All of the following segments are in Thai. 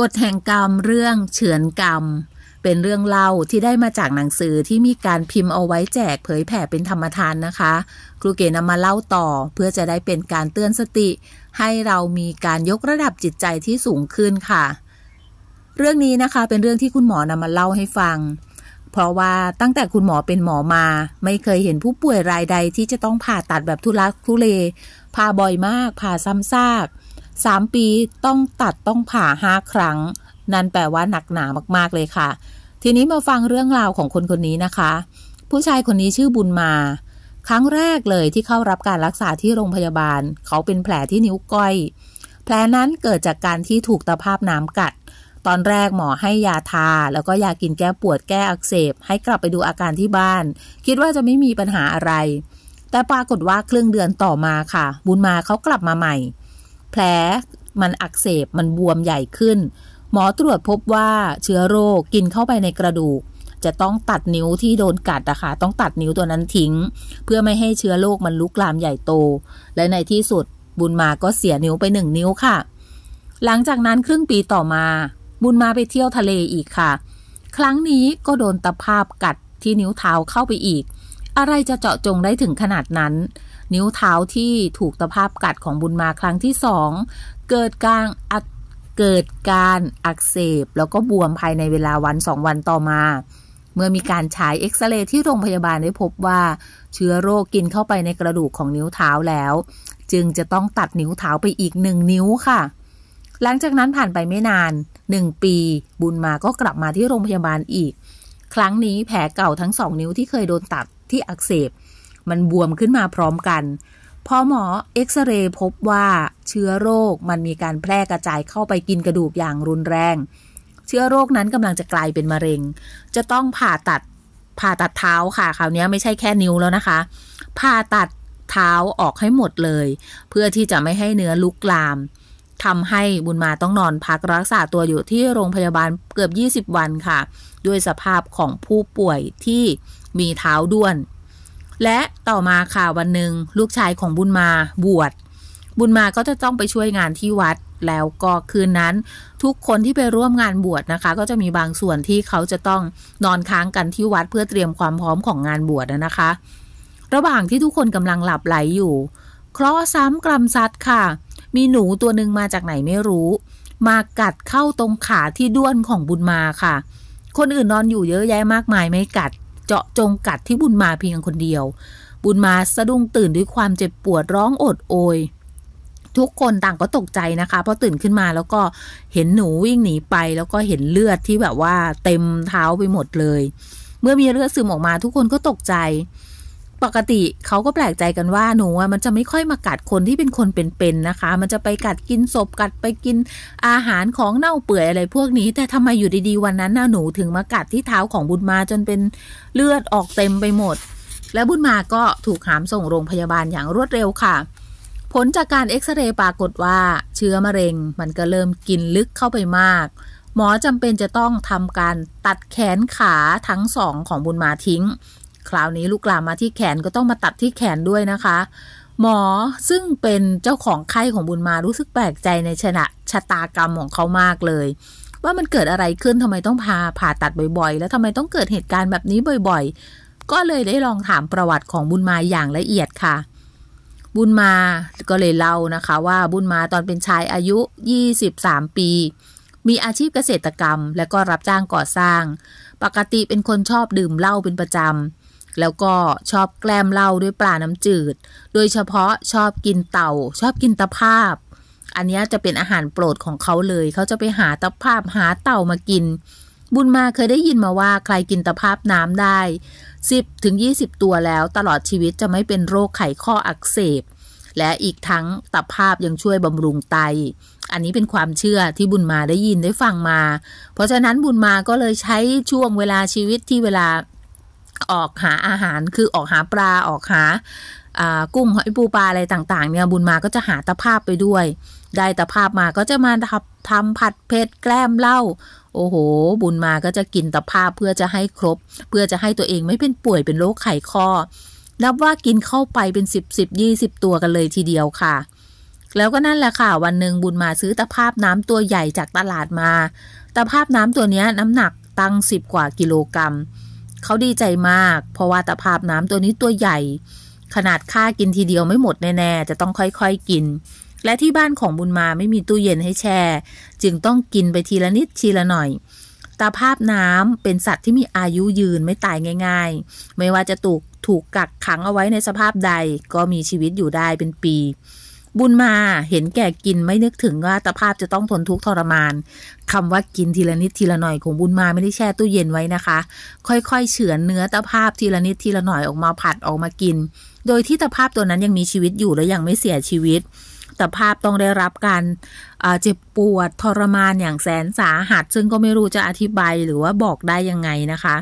กฎแห่งกรรมเรื่องเฉือนกรรม เป็นเรื่องเล่าที่ได้มาจากหนังสือที่มีการพิมพ์เอาไว้แจกเผยแผ่เป็นธรรมทานนะคะ ครูเกนำมาเล่าต่อเพื่อจะได้เป็นการเตือนสติ ให้เรามีการยกระดับจิตใจที่สูงขึ้นค่ะ เรื่องนี้นะคะเป็นเรื่องที่คุณหมอนำมาเล่าให้ฟัง เพราะว่าตั้งแต่คุณหมอเป็นหมอมา ไม่เคยเห็นผู้ป่วยรายใดที่จะต้องผ่าตัดแบบทุลักทุเลผ่าบ่อยมากผ่าซ้ำซาก สามปีต้องตัดต้องผ่าห้าครั้ง นั่นแปลว่าหนักหนามากๆเลยค่ะ ทีนี้มาฟังเรื่องราวของคนคนนี้นะคะ ผู้ชายคนนี้ชื่อบุญมา ครั้งแรกเลยที่เข้ารับการรักษาที่โรงพยาบาล เขาเป็นแผลที่นิ้วก้อย แผลนั้นเกิดจากการที่ถูกตะภาพน้ำกัด ตอนแรกหมอให้ยาทา แล้วก็ยากินแก้ปวดแก้อักเสบ ให้กลับไปดูอาการที่บ้าน คิดว่าจะไม่มีปัญหาอะไรแต่ปรากฏว่าครึ่งเดือนต่อมาค่ะ บุญมาเขากลับมาใหม่ แผลมันอักเสบมันบวมใหญ่ขึ้น หมอตรวจพบว่าเชื้อโรคกินเข้าไปในกระดูก จะต้องตัดนิ้วที่โดนกัดนะคะต้องตัดนิ้วตัวนั้นทิ้ง เพื่อไม่ให้เชื้อโรคมันลุกลามใหญ่โต และในที่สุดบุญมาก็เสียนิ้วไปหนึ่งนิ้วค่ะ หลังจากนั้นครึ่งปีต่อมา บุญมาไปเที่ยวทะเลอีกค่ะ ครั้งนี้ก็โดนตะภาพกัดที่นิ้วเท้าเข้าไปอีก อะไรจะเจาะจงได้ถึงขนาดนั้น นิ้วเท้าที่ถูกตะภาพกัดของบุญมาครั้งที่สองเกิดการอักเกิดการอักเสบ แล้วก็บวมภายในเวลาวันสองวันต่อมา เมื่อมีการฉายเอ็กซเรย์ที่โรงพยาบาลได้พบว่า เชื้อโรคกินเข้าไปในกระดูกของนิ้วเท้าแล้ว จึงจะต้องตัดนิ้วเท้าไปอีกหนึ่งนิ้วค่ะ หลังจากนั้นผ่านไปไม่นานหนึ่งปี บุญมาก็กลับมาที่โรงพยาบาลอีก ครั้งนี้แผลเก่าทั้งสองนิ้วที่เคยโดนตัดที่อักเสบ มันบวมขึ้นมาพร้อมกันพอหมอเอ็กซเรย์พบว่าเชื้อโรคมันมีการแพร่กระจายเข้าไปกินกระดูกอย่างรุนแรง เชื้อโรคนั้นกำลังจะกลายเป็นมะเร็ง จะต้องผ่าตัดผ่าตัดเท้าค่ะคราวนี้ไม่ใช่แค่นิ้วแล้วนะคะ ผ่าตัดเท้าออกให้หมดเลย เพื่อที่จะไม่ให้เนื้อลุกลามทำให้บุญมาต้องนอนพักรักษาตัวอยู่ที่โรงพยาบาลเกือบ 20 วันค่ะ ด้วยสภาพของผู้ป่วยที่มีเท้าด้วน และต่อมาค่ะวันหนึ่งลูกชายของบุญมาบวช บุญมาก็จะต้องไปช่วยงานที่วัด แล้วก็คืนนั้น ทุกคนที่ไปร่วมงานบวชนะคะ ก็จะมีบางส่วนที่เขาจะต้องนอนค้างกันที่วัดเพื่อเตรียมความพร้อมของงานบวชนะคะ ระหว่างที่ทุกคนกำลังหลับไหลอยู่เคราะห์ซ้ำกรำซัดค่ะ มีหนูตัวหนึ่งมาจากไหนไม่รู้ มากัดเข้าตรงขาที่ด้วนของบุญมาค่ะ คนอื่นนอนอยู่เยอะแยะมากมายไม่กัด เจาะจงกัดที่บุญมาเพียงคนเดียว บุญมาสะดุ้งตื่นด้วยความเจ็บปวดร้องโอดโอย ทุกคนต่างก็ตกใจนะคะเพราะตื่นขึ้นมาแล้วก็เห็นหนูวิ่งหนีไป แล้วก็เห็นเลือดที่แบบว่าเต็มเท้าไปหมดเลย เมื่อมีเลือดซึมออกมาทุกคนก็ตกใจ ปกติเขาก็แปลกใจกันว่าหนูมันจะไม่ค่อยมากัดคนที่เป็นคนเป็นๆนะคะ มันจะไปกัดกินศพกัดไปกินอาหารของเน่าเปื่อยอะไรพวกนี้ แต่ทำไมอยู่ดีๆวันนั้นน่ะหนูถึงมากัดที่เท้าของบุญมาจนเป็นเลือดออกเต็มไปหมด และบุญมาก็ถูกหามส่งโรงพยาบาลอย่างรวดเร็วค่ะ ผลจากการเอ็กซเรย์ปรากฏว่าเชื้อมะเร็ง มันก็เริ่มกินลึกเข้าไปมาก หมอจำเป็นจะต้องทำการตัดแขนขาทั้งสองของบุญมาทิ้ง คราวนี้ลูกลามมาที่แขนก็ต้องมาตัดที่แขนด้วยนะคะ หมอซึ่งเป็นเจ้าของไข้ของบุญมารู้สึกแปลกใจในชนะชะตากรรมของเขามากเลย ว่ามันเกิดอะไรขึ้นทำไมต้องพาผ่าตัดบ่อยๆ แล้วทำไมต้องเกิดเหตุการณ์แบบนี้บ่อยๆ ก็เลยได้ลองถามประวัติของบุญมาอย่างละเอียดค่ะบุญมาก็เลยเล่านะคะว่าบุญมาตอนเป็นชายอายุ 23 ปี มีอาชีพเกษตรกรรม และก็รับจ้างก่อสร้าง ปกติเป็นคนชอบดื่มเหล้าเป็นประจำ แล้วก็ชอบแกล้มเหล้าด้วยปลาน้ำจืด โดยเฉพาะชอบกินเต่า ชอบกินตะภาพ อันนี้จะเป็นอาหารโปรดของเขาเลย เขาจะไปหาตะภาพหาเต่ามากิน บุญมาเคยได้ยินมาว่าใครกินตะภาพน้ำได้ 10ถึง20 ตัวแล้วตลอดชีวิตจะไม่เป็นโรคไขข้ออักเสบ และอีกทั้งตะภาพยังช่วยบำรุงไต อันนี้เป็นความเชื่อที่บุญมาได้ยินได้ฟังมา เพราะฉะนั้นบุญมาก็เลยใช้ช่วงเวลาชีวิตที่เวลา ออกหาอาหารคือออกหาปลาออกหากุ้งหอยปูปลาอะไรต่างๆ เนี่ยบุญมาก็จะหาตะภาพไปด้วย ได้ตะภาพมาก็จะมาทำทำผัดเผ็ดแกล้มเหล้าโอ้โห บุญมาก็จะกินตะภาพเพื่อจะให้ครบ เพื่อจะให้ตัวเองไม่เป็นป่วยเป็นโรคไขข้อนับว่ากินเข้าไปเป็นสิบสิบยี่สิบตัวกันเลยทีเดียวค่ะ แล้วก็นั่นแหละค่ะ วันหนึ่งบุญมาซื้อตะภาพน้ำตัวใหญ่จากตลาดมาตะภาพน้ำตัวนี้น้ำหนักตั้งสิบกว่ากิโลกรัม เขาดีใจมาก เพราะว่าตะภาพน้ำตัวนี้ตัวใหญ่ ขนาดค่ากินทีเดียวไม่หมดแน่ๆ จะต้องค่อยๆกิน และที่บ้านของบุญมาไม่มีตู้เย็นให้แช่ จึงต้องกินไปทีละนิดทีละหน่อยตาภาพน้ำเป็นสัตว์ที่มีอายุยืนไม่ตายง่าย ๆ ไม่ว่าจะถูกถูกกักขังเอาไว้ในสภาพใดก็มีชีวิตอยู่ได้เป็นปี บุญมาเห็นแก่กินไม่นึกถึงว่าตาภาพจะต้องทนทุกข์ทรมานคำว่ากินทีละนิดทีละหน่อยของบุญมาไม่ได้แช่ตู้เย็นไว้นะคะ ค่อยๆเฉือนเนื้อตาภาพทีละนิดทีละหน่อยออกมาผัดออกมากิน โดยที่ตาภาพตัวนั้นยังมีชีวิตอยู่และยังไม่เสียชีวิตตาภาพต้องได้รับการเจ็บปวดทรมานอย่างแสนสาหัส ซึ่งก็ไม่รู้จะอธิบายหรือว่าบอกได้ยังไงนะคะ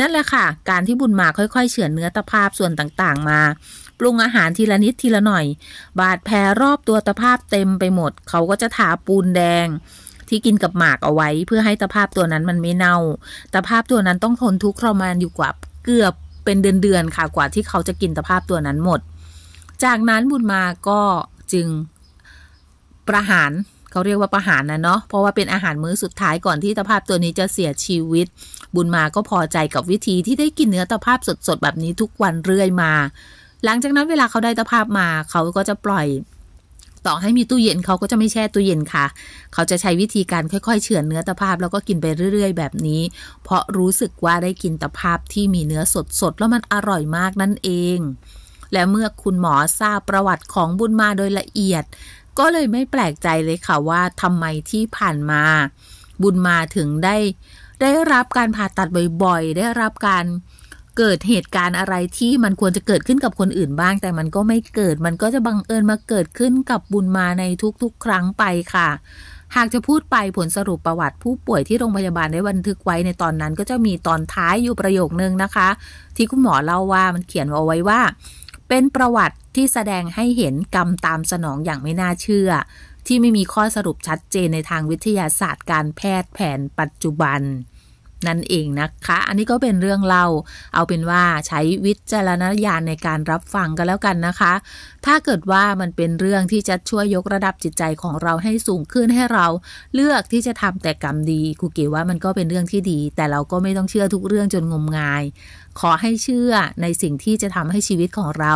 นั่นแหละค่ะ การที่บุญมาค่อยๆ เฉือนเนื้อตะภาพส่วนต่างๆมา ปรุงอาหารทีละนิดทีละหน่อย บาดแผลรอบตัวตะภาพเต็มไปหมด เขาก็จะทาปูนแดง ที่กินกับหมากเอาไว้ เพื่อให้ตะภาพตัวนั้นมันไม่เน่าตะภาพตัวนั้นต้องทนทุกข์ทรมานอยู่กว่าเกือบเป็นเดือนๆค่ะกว่าที่เขาจะกินตะภาพตัวนั้นหมด จากนั้นบุญมาก็จึงประหารเขาเรียกว่าประหารนะเนาะ เพราะว่าเป็นอาหารมื้อสุดท้ายก่อนที่ตะภาพตัวนี้จะเสียชีวิต บุญมาก็พอใจกับวิธีที่ได้กินเนื้อตะภาพสดๆ แบบนี้ทุกวันเรื่อยมา หลังจากนั้นเวลาเขาได้ตะภาพมาเขาก็จะปล่อยต่อให้มีตู้เย็นเขาก็จะไม่แช่ตู้เย็นค่ะ เขาจะใช้วิธีการค่อยๆ เฉือนเนื้อตะภาพแล้วก็กินไปเรื่อย ๆ แบบนี้ เพราะรู้สึกว่าได้กินตะภาพที่มีเนื้อสดๆ แล้วมันอร่อยมากนั่นเอง และเมื่อคุณหมอทราบประวัติของบุญมาโดยละเอียด ก็เลยไม่แปลกใจเลยค่ะว่าทำไมที่ผ่านมา บุญมาถึงได้ ได้รับการผ่าตัดบ่อยๆ ได้รับการ เกิดเหตุการณ์อะไรที่มันควรจะเกิดขึ้นกับคนอื่นบ้าง แต่มันก็ไม่เกิดมันก็จะบังเอิญมาเกิดขึ้นกับบุญมาในทุกๆ ครั้งไปค่ะ หากจะพูดไปผลสรุปประวัติผู้ป่วยที่โรงพยาบาลได้บันทึกไว้ในตอนนั้น ก็จะมีตอนท้ายอยู่ประโยคนึงนะคะ ที่คุณหมอเล่าว่ามันเขียนเอาไว้ว่า เป็นประวัติที่แสดงให้เห็นกรรมตามสนองอย่างไม่น่าเชื่อ ที่ไม่มีข้อสรุปชัดเจนในทางวิทยาศาสตร์การแพทย์แผนปัจจุบัน นั่นเองนะคะ อันนี้ก็เป็นเรื่องเล่า เอาเป็นว่าใช้วิจารณญาณในการรับฟังกันแล้วกันนะคะ ถ้าเกิดว่ามันเป็นเรื่องที่จะช่วยยกระดับจิตใจของเราให้สูงขึ้นให้เรา เลือกที่จะทำแต่กรรมดีครูเก๋ว่ามันก็เป็นเรื่องที่ดี แต่เราก็ไม่ต้องเชื่อทุกเรื่องจนงมงาย ขอให้เชื่อในสิ่งที่จะทำให้ชีวิตของเรา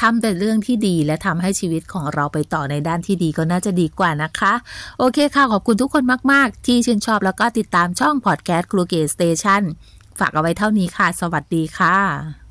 ทำแต่เรื่องที่ดีและทำให้ชีวิตของเราไปต่อในด้านที่ดีก็น่าจะดีกว่านะคะ โอเคค่ะ ขอบคุณทุกคนมาก ๆ ที่ชื่นชอบแล้วก็ติดตามช่องพอดแคสต์ครูเก๋ Station ฝากเอาไว้เท่านี้ค่ะ สวัสดีค่ะ